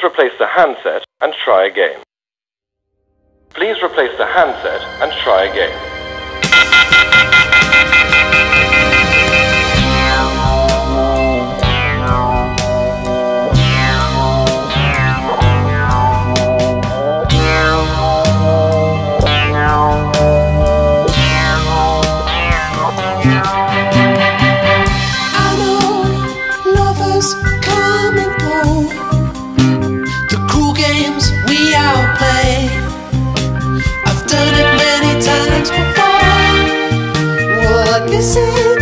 Please replace the handset and try again. Please replace the handset and try again. say